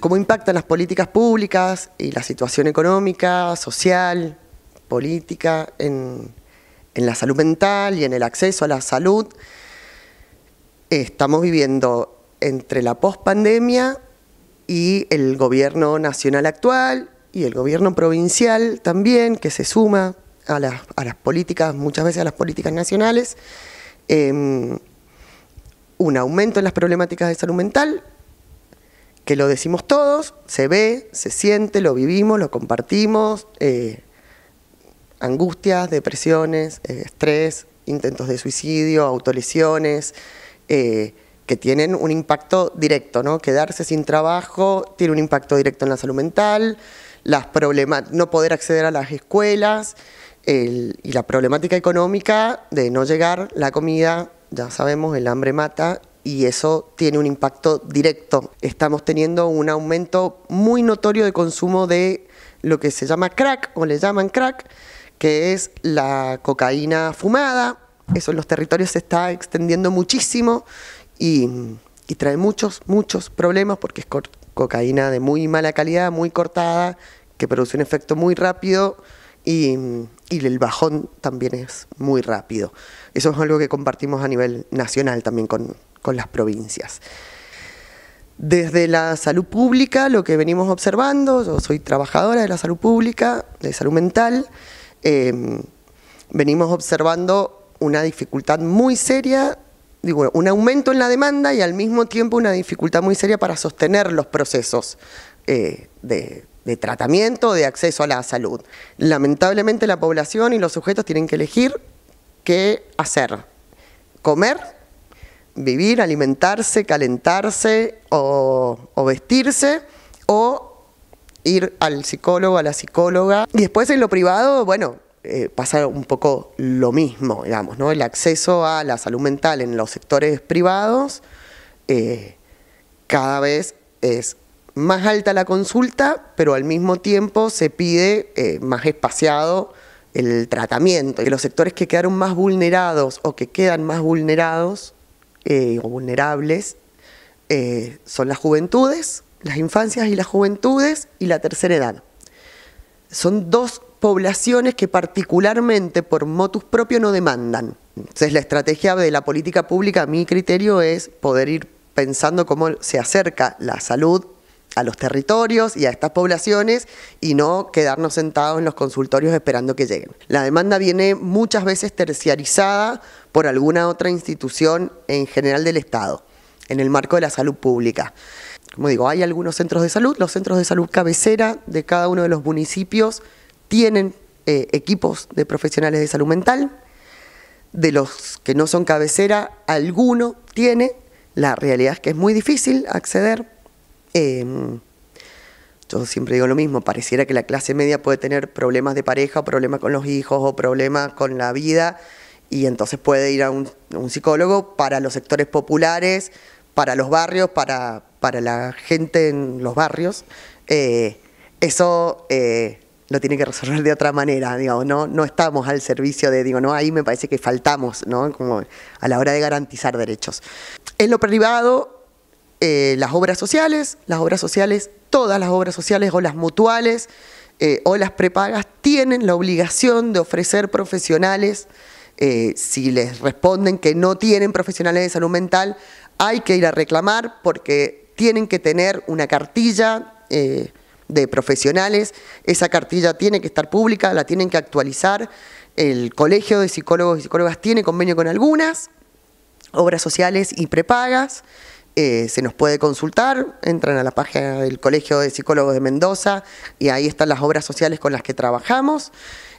cómo impactan las políticas públicas y la situación económica, social, política en, la salud mental y en el acceso a la salud. Estamos viviendo entre la pospandemia y el gobierno nacional actual y el gobierno provincial también, que se suma a las, políticas, muchas veces a las políticas nacionales, em, un aumento en las problemáticas de salud mental, que lo decimos todos, se ve, se siente, lo vivimos, lo compartimos, eh, angustias, depresiones, eh, estrés, intentos de suicidio, autolesiones, eh, que tienen un impacto directo, ¿no? Quedarse sin trabajo tiene un impacto directo en la salud mental, las no poder acceder a las escuelas y la problemática económica de no llegar, la comida, ya sabemos, el hambre mata y eso tiene un impacto directo. Estamos teniendo un aumento muy notorio de consumo de lo que se llama crack o le llaman crack, que es la cocaína fumada. Eso en los territorios se está extendiendo muchísimo y, trae muchos, muchos problemas porque es cocaína de muy mala calidad, muy cortada, que produce un efecto muy rápido y, el bajón también es muy rápido. Eso es algo que compartimos a nivel nacional también con, las provincias. Desde la salud pública, lo que venimos observando, yo soy trabajadora de la salud pública, de salud mental, eh, venimos observando una dificultad muy seria digo, un aumento en la demanda y al mismo tiempo una dificultad muy seria para sostener los procesos eh, de, de, tratamiento, de acceso a la salud. Lamentablemente la población y los sujetos tienen que elegir qué hacer. Comer, vivir, alimentarse, calentarse o, vestirse o ir al psicólogo, a la psicóloga. Y después en lo privado, bueno, eh, pasa un poco lo mismo, digamos, ¿no? El acceso a la salud mental en los sectores privados eh, cada vez es más alta la consulta, pero al mismo tiempo se pide eh, más espaciado el tratamiento. Y los sectores que quedaron más vulnerados o que quedan más vulnerados o vulnerables son las juventudes, las infancias y las juventudes y la tercera edad. Son dos poblaciones que particularmente por motus propio no demandan. Entonces la estrategia de la política pública, a mi criterio, es poder ir pensando cómo se acerca la salud a los territorios y a estas poblaciones y no quedarnos sentados en los consultorios esperando que lleguen. La demanda viene muchas veces terciarizada por alguna otra institución en general del Estado, en el marco de la salud pública. Como digo, hay algunos centros de salud, los centros de salud cabecera de cada uno de los municipios tienen eh, equipos de profesionales de salud mental, de los que no son cabecera, alguno tiene, la realidad es que es muy difícil acceder. Em, yo siempre digo lo mismo, pareciera que la clase media puede tener problemas de pareja, o problemas con los hijos, o problemas con la vida, y entonces puede ir a un, psicólogo para los sectores populares, para los barrios, para, para la gente en los barrios. Eh, eso eh, lo tiene que resolver de otra manera, digamos, no, no estamos al servicio de, digo, no, ahí me parece que faltamos, ¿no? Como a la hora de garantizar derechos. En lo privado, eh, las obras sociales, las obras sociales, todas las obras sociales o las mutuales eh, o las prepagas tienen la obligación de ofrecer profesionales, eh, si les responden que no tienen profesionales de salud mental, hay que ir a reclamar porque tienen que tener una cartilla de profesionales. Esa cartilla tiene que estar pública, la tienen que actualizar. El Colegio de Psicólogos y Psicólogas tiene convenio con algunas, obras sociales y prepagas. Eh, se nos puede consultar, entran a la página del Colegio de Psicólogos de Mendoza y ahí están las obras sociales con las que trabajamos,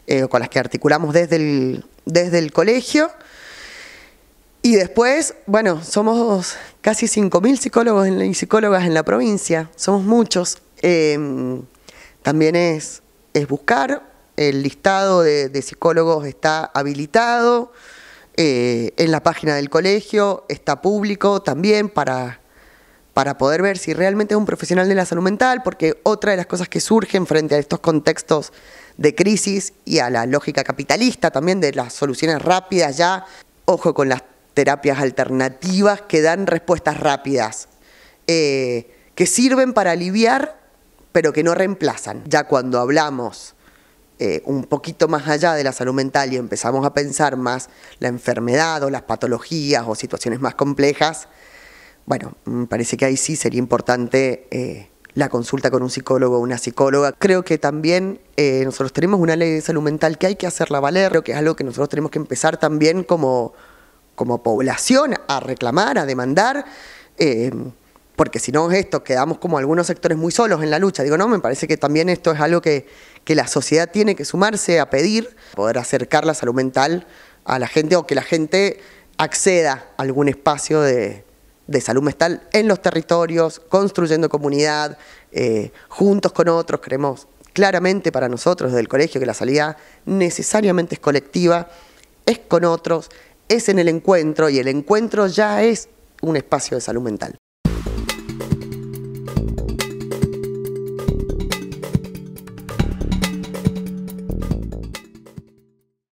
eh, con las que articulamos desde el, desde el colegio. Y después, bueno, somos casi 5.000 psicólogos y psicólogas en la provincia, somos muchos. Em, también es, es, buscar, el listado de, psicólogos está habilitado, eh, en la página del colegio está público también para, para poder ver si realmente es un profesional de la salud mental, porque otra de las cosas que surgen frente a estos contextos de crisis y a la lógica capitalista también de las soluciones rápidas ya, ojo con las terapias alternativas que dan respuestas rápidas. Eh, que sirven para aliviar, pero que no reemplazan. Ya cuando hablamos eh, un poquito más allá de la salud mental y empezamos a pensar más la enfermedad o las patologías o situaciones más complejas, bueno, me parece que ahí sí sería importante eh, la consulta con un psicólogo o una psicóloga. Creo que también eh, nosotros tenemos una ley de salud mental que hay que hacerla valer, creo que es algo que nosotros tenemos que empezar también como, como población a reclamar, a demandar porque si no esto, quedamos como algunos sectores muy solos en la lucha. Digo, no, me parece que también esto es algo que, la sociedad tiene que sumarse a pedir, poder acercar la salud mental a la gente o que la gente acceda a algún espacio de, salud mental en los territorios, construyendo comunidad, eh, juntos con otros. Creemos claramente para nosotros desde el colegio que la salida necesariamente es colectiva, es con otros, es en el encuentro y el encuentro ya es un espacio de salud mental.